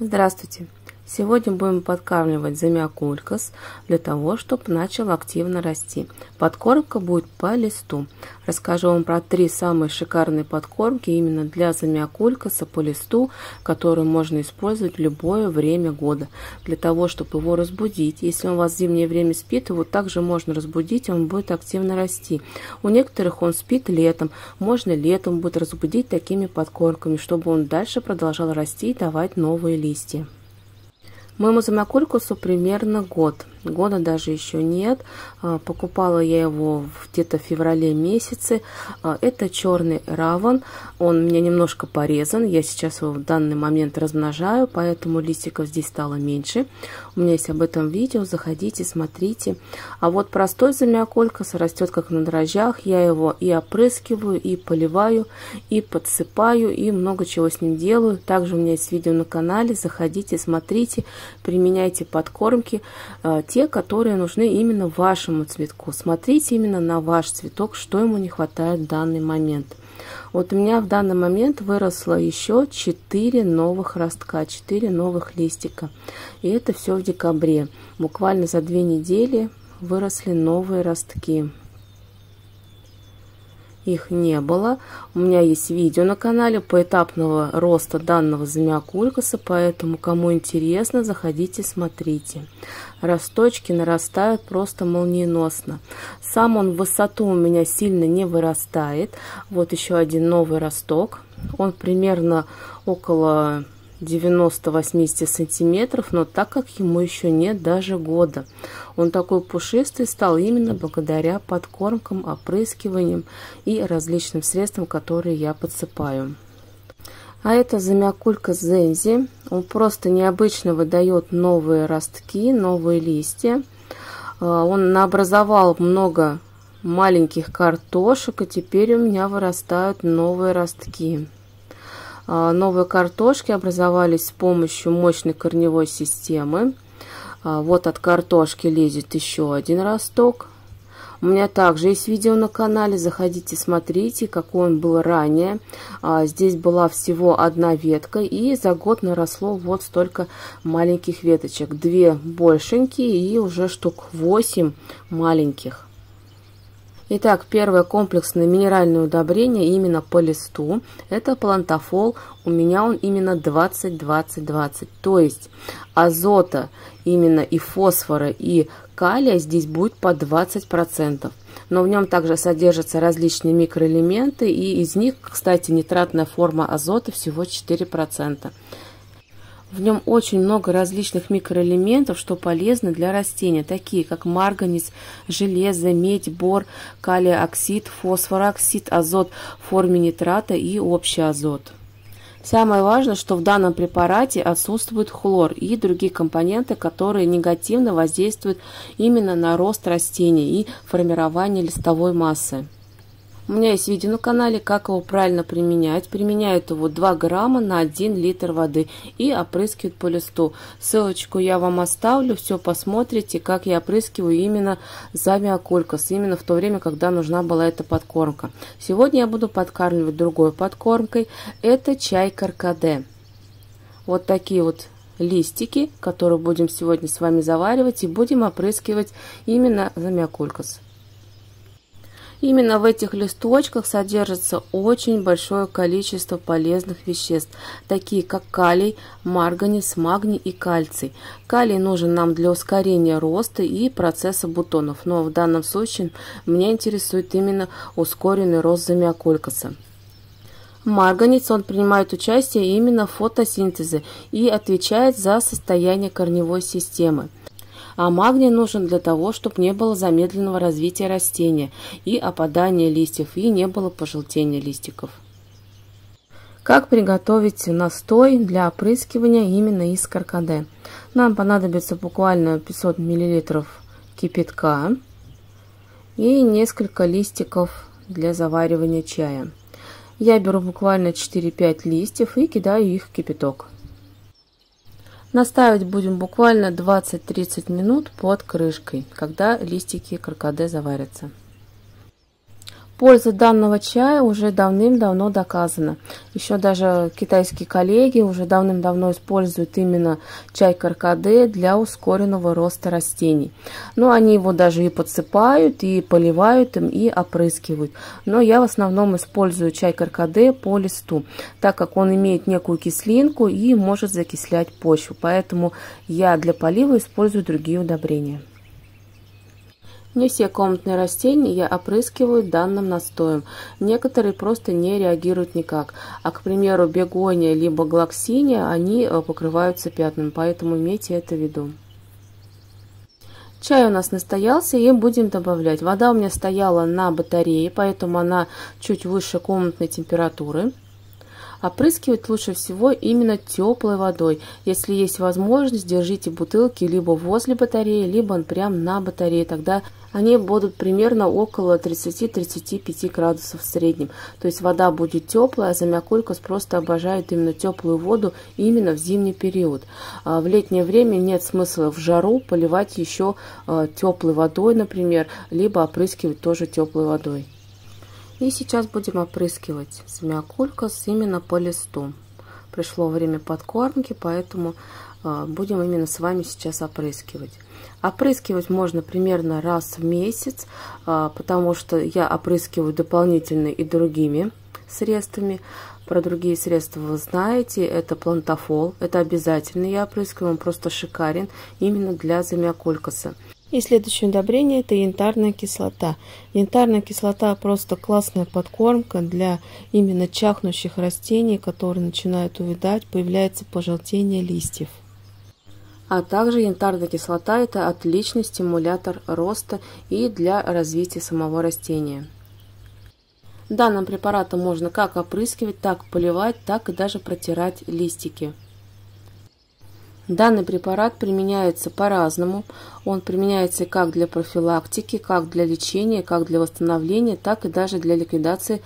Здравствуйте! Сегодня будем подкармливать замиокулькас для того, чтобы начал активно расти. Подкормка будет по листу. Расскажу вам про три самые шикарные подкормки именно для замиокулькаса по листу, которые можно использовать в любое время года. Для того, чтобы его разбудить. Если он у вас в зимнее время спит, его также можно разбудить, он будет активно расти. У некоторых он спит летом. Можно летом будет разбудить такими подкормками, чтобы он дальше продолжал расти и давать новые листья. Моему замокулькусу примерно год. Года даже еще нет. А, покупала я его где-то в феврале месяце. А, это черный раван. Он у меня немножко порезан. Я сейчас его в данный момент размножаю, поэтому листиков здесь стало меньше. У меня есть об этом видео. Заходите, смотрите. А вот простой замиокулькас растет как на дрожжах. Я его и опрыскиваю, и поливаю, и подсыпаю, и много чего с ним делаю. Также у меня есть видео на канале. Заходите, смотрите, применяйте подкормки. Те, которые нужны именно вашему цветку. Смотрите именно на ваш цветок, что ему не хватает в данный момент. Вот у меня в данный момент выросло еще 4 новых ростка, 4 новых листика. И это все в декабре. Буквально за две недели выросли новые ростки их не было. У меня есть видео на канале поэтапного роста данного замиокулькаса, поэтому кому интересно, заходите, смотрите. Росточки нарастают просто молниеносно. Сам он в высоту у меня сильно не вырастает. Вот еще один новый росток. Он примерно около 90-80 сантиметров, но так как ему еще нет даже года. Он такой пушистый стал именно благодаря подкормкам, опрыскиваниям и различным средствам, которые я подсыпаю. А это замякулька Зензи. Он просто необычно выдает новые ростки, новые листья. А, он наобразовал много маленьких картошек, и теперь у меня вырастают новые ростки. А, новые картошки образовались с помощью мощной корневой системы. А, вот от картошки лезет еще один росток. У меня также есть видео на канале, заходите, смотрите, какой он был ранее. А, здесь была всего одна ветка, и за год наросло вот столько маленьких веточек. Две большенькие и уже штук 8 маленьких. Итак, первое комплексное минеральное удобрение именно по листу. Это плантофол. У меня он именно 20-20-20. То есть азота именно и фосфора, и калия здесь будет по 20%. Но в нем также содержатся различные микроэлементы, и из них, кстати, нитратная форма азота всего 4%. В нем очень много различных микроэлементов, что полезно для растения, такие как марганец, железо, медь, бор, калий оксид, фосфор оксид, азот в форме нитрата и общий азот. Самое важное, что в данном препарате отсутствует хлор и другие компоненты, которые негативно воздействуют именно на рост растений и формирование листовой массы. У меня есть видео на канале, как его правильно применять. Применяют его 2 грамма на 1 литр воды и опрыскивают по листу. Ссылочку я вам оставлю, все посмотрите, как я опрыскиваю именно замиокулькас, именно в то время, когда нужна была эта подкормка. Сегодня я буду подкармливать другой подкормкой. Это чай каркаде. Вот такие вот листики, которые будем сегодня с вами заваривать и будем опрыскивать именно замиокулькас. Именно в этих листочках содержится очень большое количество полезных веществ, такие как калий, марганец, магний и кальций. Калий нужен нам для ускорения роста и процесса бутонов, но в данном случае меня интересует именно ускоренный рост замиокулькаса. Марганец, он принимает участие именно в фотосинтезе и отвечает за состояние корневой системы а магний нужен для того, чтобы не было замедленного развития растения и опадания листьев, и не было пожелтения листиков. Как приготовить настой для опрыскивания именно из каркаде? Нам понадобится буквально 500 мл кипятка и несколько листиков для заваривания чая. Я беру буквально 4-5 листьев и кидаю их в кипяток. Наставить будем буквально 20-30 минут под крышкой, когда листики каркаде заварятся. Польза данного чая уже давным-давно доказана. Еще даже китайские коллеги уже давным-давно используют именно чай каркаде для ускоренного роста растений. Но они его даже и подсыпают, и поливают им, и опрыскивают. Но я в основном использую чай каркаде по листу, так как он имеет некую кислинку и может закислять почву. Поэтому я для полива использую другие удобрения. Не все комнатные растения я опрыскиваю данным настоем. Некоторые просто не реагируют никак. А, к примеру, бегония либо глоксиния, они э, покрываются пятнами, поэтому имейте это в виду. Чай у нас настоялся и будем добавлять. Вода у меня стояла на батарее, поэтому она чуть выше комнатной температуры. Опрыскивать лучше всего именно теплой водой. Если есть возможность, держите бутылки либо возле батареи, либо прямо на батарее. Тогда они будут примерно около 30-35 градусов в среднем. То есть вода будет теплая, а замякулькас просто обожает именно теплую воду именно в зимний период. А в летнее время нет смысла в жару поливать еще а, теплой водой, например, либо опрыскивать тоже теплой водой. И сейчас будем опрыскивать замякулькас именно по листу. Пришло время подкормки, поэтому а, будем именно с вами сейчас опрыскивать. Опрыскивать можно примерно раз в месяц, а, потому что я опрыскиваю дополнительно и другими средствами. Про другие средства вы знаете, это плантофол, это обязательно я опрыскиваю, он просто шикарен именно для замиокулькаса. И следующее удобрение это янтарная кислота. Янтарная кислота просто классная подкормка для именно чахнущих растений, которые начинают увядать, появляется пожелтение листьев. А также янтарная кислота – это отличный стимулятор роста и для развития самого растения. Данным препаратом можно как опрыскивать, так поливать, так и даже протирать листики. Данный препарат применяется по-разному. Он применяется как для профилактики, как для лечения, как для восстановления, так и даже для ликвидации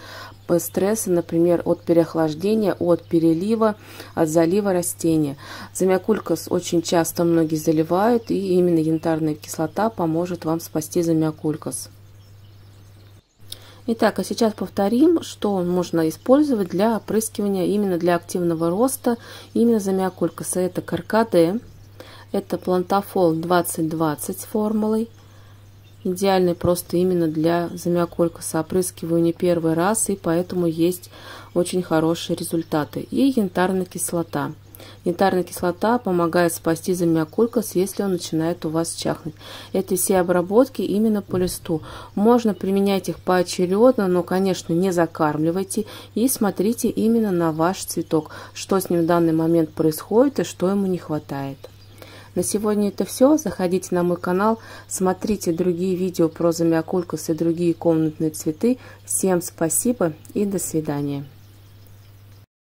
стресса, например, от переохлаждения, от перелива, от залива растения. Замякулькас очень часто многие заливают, и именно янтарная кислота поможет вам спасти замякулькас. Итак, а сейчас повторим, что можно использовать для опрыскивания именно для активного роста, именно замякулькаса. Это каркаде, это плантофол 2020 с формулой, идеальный просто именно для замиокулькаса. Опрыскиваю не первый раз, и поэтому есть очень хорошие результаты. И янтарная кислота. Янтарная кислота помогает спасти замиокулькас, если он начинает у вас чахнуть. Это все обработки именно по листу. Можно применять их поочередно, но, конечно, не закармливайте и смотрите именно на ваш цветок, что с ним в данный момент происходит и что ему не хватает. На сегодня это все. Заходите на мой канал, смотрите другие видео про замиокулькас и другие комнатные цветы. Всем спасибо и до свидания.